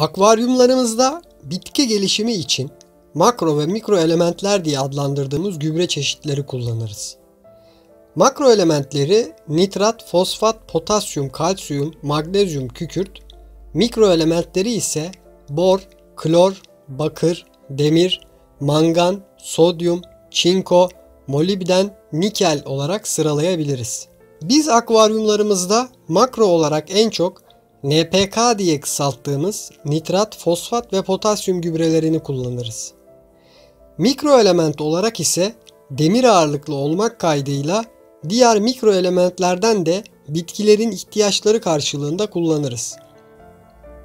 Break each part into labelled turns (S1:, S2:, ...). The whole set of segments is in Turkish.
S1: Akvaryumlarımızda bitki gelişimi için makro ve mikro elementler diye adlandırdığımız gübre çeşitleri kullanırız. Makro elementleri nitrat, fosfat, potasyum, kalsiyum, magnezyum, kükürt, mikro elementleri ise bor, klor, bakır, demir, mangan, sodyum, çinko, molibden, nikel olarak sıralayabiliriz. Biz akvaryumlarımızda makro olarak en çok NPK diye kısalttığımız nitrat, fosfat ve potasyum gübrelerini kullanırız. Mikro element olarak ise demir ağırlıklı olmak kaydıyla diğer mikro elementlerden de bitkilerin ihtiyaçları karşılığında kullanırız.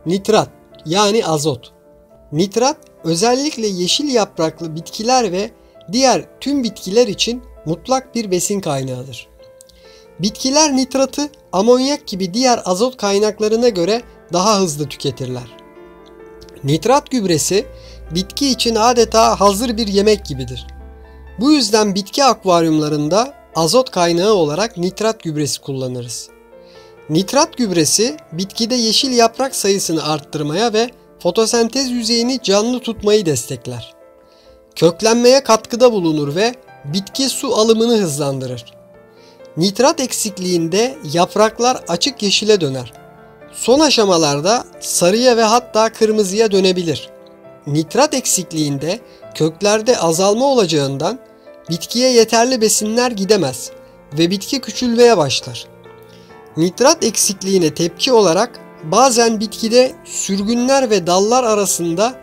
S1: Nitrat yani azot. Nitrat özellikle yeşil yapraklı bitkiler ve diğer tüm bitkiler için mutlak bir besin kaynağıdır. Bitkiler nitratı amonyak gibi diğer azot kaynaklarına göre daha hızlı tüketirler. Nitrat gübresi bitki için adeta hazır bir yemek gibidir. Bu yüzden bitki akvaryumlarında azot kaynağı olarak nitrat gübresi kullanırız. Nitrat gübresi bitkide yeşil yaprak sayısını arttırmaya ve fotosentez yüzeyini canlı tutmayı destekler. Köklenmeye katkıda bulunur ve bitki su alımını hızlandırır. Nitrat eksikliğinde yapraklar açık yeşile döner. Son aşamalarda sarıya ve hatta kırmızıya dönebilir. Nitrat eksikliğinde köklerde azalma olacağından bitkiye yeterli besinler gidemez ve bitki küçülmeye başlar. Nitrat eksikliğine tepki olarak bazen bitkide sürgünler ve dallar arasında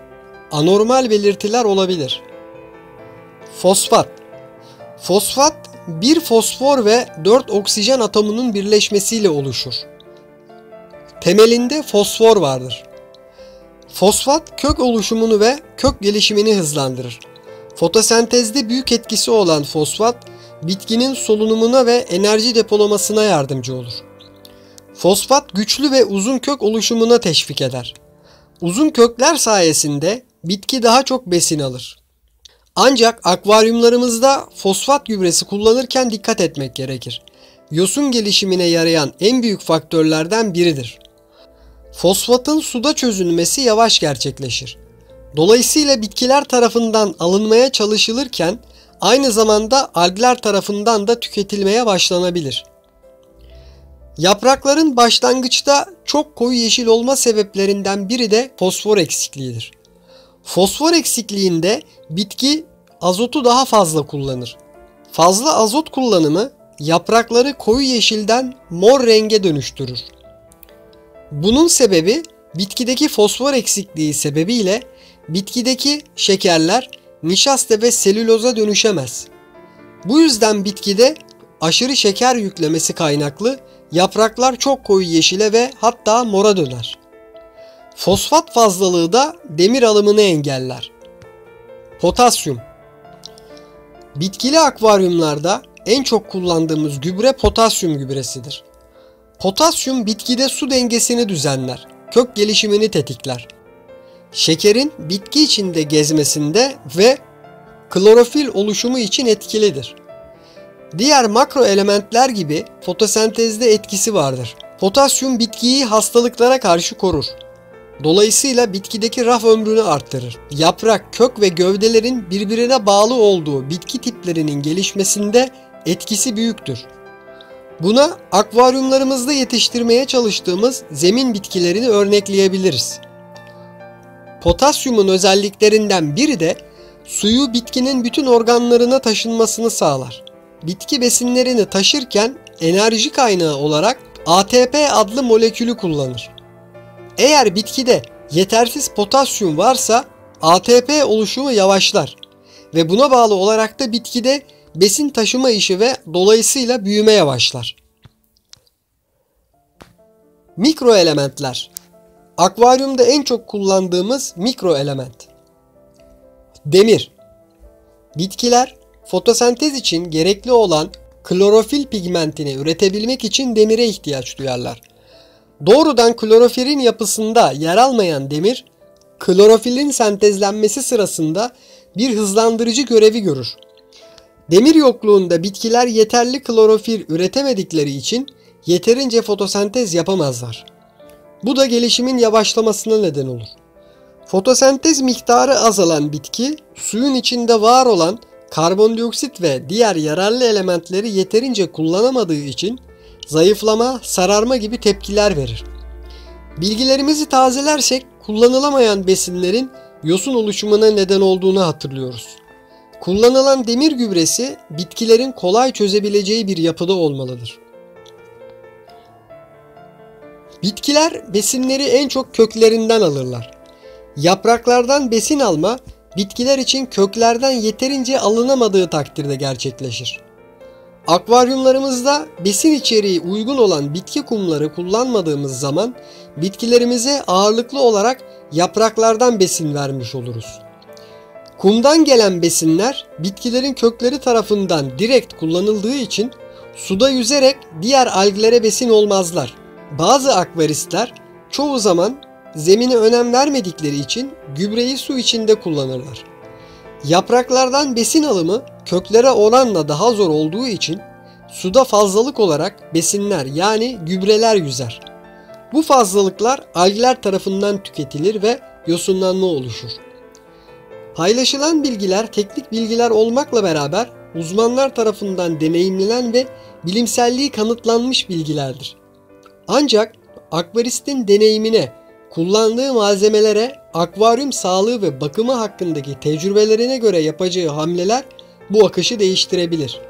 S1: anormal belirtiler olabilir. Fosfat Fosfat bir fosfor ve 4 oksijen atomunun birleşmesiyle oluşur. Temelinde fosfor vardır. Fosfat kök oluşumunu ve kök gelişimini hızlandırır. Fotosentezde büyük etkisi olan fosfat bitkinin solunumuna ve enerji depolamasına yardımcı olur. Fosfat güçlü ve uzun kök oluşumuna teşvik eder. Uzun kökler sayesinde bitki daha çok besin alır. Ancak akvaryumlarımızda fosfat gübresi kullanırken dikkat etmek gerekir. Yosun gelişimine yarayan en büyük faktörlerden biridir. Fosfatın suda çözülmesi yavaş gerçekleşir. Dolayısıyla bitkiler tarafından alınmaya çalışılırken aynı zamanda algler tarafından da tüketilmeye başlanabilir. Yaprakların başlangıçta çok koyu yeşil olma sebeplerinden biri de fosfor eksikliğidir. Fosfor eksikliğinde bitki azotu daha fazla kullanır. Fazla azot kullanımı yaprakları koyu yeşilden mor renge dönüştürür. Bunun sebebi bitkideki fosfor eksikliği sebebiyle bitkideki şekerler nişasta ve selüloza dönüşemez. Bu yüzden bitkide aşırı şeker yüklemesi kaynaklı yapraklar çok koyu yeşile ve hatta mora döner. Fosfat fazlalığı da demir alımını engeller. Potasyum Bitkili akvaryumlarda en çok kullandığımız gübre potasyum gübresidir. Potasyum bitkide su dengesini düzenler, kök gelişimini tetikler. Şekerin bitki içinde gezmesinde ve klorofil oluşumu için etkilidir. Diğer makro elementler gibi fotosentezde etkisi vardır. Potasyum bitkiyi hastalıklara karşı korur. Dolayısıyla bitkideki raf ömrünü arttırır. Yaprak, kök ve gövdelerin birbirine bağlı olduğu bitki tiplerinin gelişmesinde etkisi büyüktür. Buna akvaryumlarımızda yetiştirmeye çalıştığımız zemin bitkilerini örnekleyebiliriz. Potasyumun özelliklerinden biri de suyu bitkinin bütün organlarına taşınmasını sağlar. Bitki besinlerini taşırken enerji kaynağı olarak ATP adlı molekülü kullanır. Eğer bitkide yetersiz potasyum varsa ATP oluşumu yavaşlar ve buna bağlı olarak da bitkide besin taşıma işi ve dolayısıyla büyüme yavaşlar. Mikro elementler Akvaryumda en çok kullandığımız mikro element. Demir. Bitkiler fotosentez için gerekli olan klorofil pigmentini üretebilmek için demire ihtiyaç duyarlar. Doğrudan klorofilin yapısında yer almayan demir, klorofilin sentezlenmesi sırasında bir hızlandırıcı görevi görür. Demir yokluğunda bitkiler yeterli klorofil üretemedikleri için yeterince fotosentez yapamazlar. Bu da gelişimin yavaşlamasına neden olur. Fotosentez miktarı azalan bitki suyun içinde var olan karbondioksit ve diğer yararlı elementleri yeterince kullanamadığı için zayıflama, sararma gibi tepkiler verir. Bilgilerimizi tazelersek kullanılamayan besinlerin yosun oluşumuna neden olduğunu hatırlıyoruz. Kullanılan demir gübresi bitkilerin kolay çözebileceği bir yapıda olmalıdır. Bitkiler besinleri en çok köklerinden alırlar. Yapraklardan besin alma bitkiler için köklerden yeterince alınamadığı takdirde gerçekleşir. Akvaryumlarımızda besin içeriği uygun olan bitki kumları kullanmadığımız zaman bitkilerimize ağırlıklı olarak yapraklardan besin vermiş oluruz. Kumdan gelen besinler bitkilerin kökleri tarafından direkt kullanıldığı için suda yüzerek diğer alglere besin olmazlar. Bazı akvaristler çoğu zaman zemine önem vermedikleri için gübreyi su içinde kullanırlar. Yapraklardan besin alımı köklere oranla daha zor olduğu için suda fazlalık olarak besinler yani gübreler yüzer. Bu fazlalıklar algler tarafından tüketilir ve yosunlanma oluşur. Paylaşılan bilgiler teknik bilgiler olmakla beraber uzmanlar tarafından deneyimlenen ve bilimselliği kanıtlanmış bilgilerdir. Ancak akvaristin deneyimine, kullandığı malzemelere, akvaryum sağlığı ve bakımı hakkındaki tecrübelerine göre yapacağı hamleler bu akışı değiştirebilir.